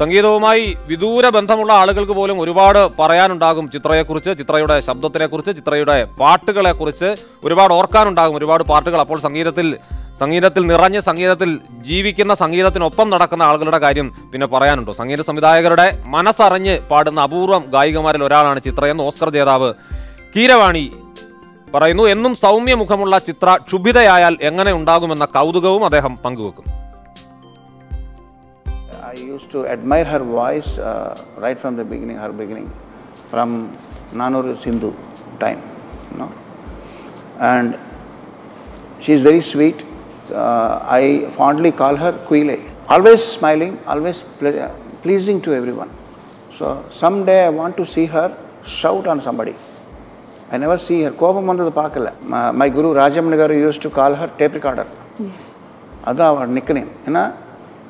സംഗീതവുമായി വിദൂര ബന്ധമുള്ള ആളുകൾക്ക് പോലും ഒരുപാട് പറയാനുണ്ടാകും ചിത്രയെക്കുറിച്ച് ചിത്രയുടെ ശബ്ദത്തിനെക്കുറിച്ച് ചിത്രയുടെ പാട്ടുകളെക്കുറിച്ച് ഒരുപാട് ഓർക്കാനുണ്ടാകും. ഒരുപാട് പാട്ടുകൾ അപ്പോൾ സംഗീതത്തിൽ സംഗീതത്തിൽ നിറഞ്ഞ് സംഗീതത്തിൽ ജീവിക്കുന്ന സംഗീതത്തിനൊപ്പം നടക്കുന്ന ആളുകളുടെ കാര്യം പിന്നെ പറയാനുണ്ടോ? സംഗീത സംവിധായകരുടെ മനസ്സറിഞ്ഞ് പാടുന്ന അപൂർവം ഗായികമാരിൽ ഒരാളാണ് ചിത്ര ചിത്രയെന്ന് ഓസ്കർ ജേതാവ് കീരവാണി പറയുന്നു. എന്നും സൗമ്യ മുഖമുള്ള ചിത്ര ക്ഷുഭിതയായാൽ എങ്ങനെ ഉണ്ടാകുമെന്ന കൗതുകവും അദ്ദേഹം പങ്കുവെക്കുന്നു. I used to admire her voice uh, right from the beginning, her beginning, from Naan Oru Sindhu time. You know? And she is very sweet. Uh, I fondly call her Kuile. Always smiling, always ple pleasing to everyone. So someday I want to see her shout on somebody. I never see her. கோபம் the pakala. My guru Rajamani used to call her tape recorder. Recorder our nickname. You know?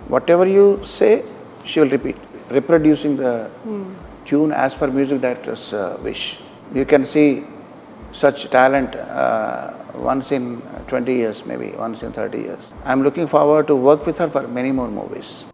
whatever you say, she will repeat, reproducing the mm. tune as per music director's uh, wish. You can see such talent uh, once in 20 years, maybe once in 30 years. I'm looking forward to work with her for many more movies.